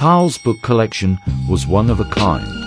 Powell's book collection was one of a kind.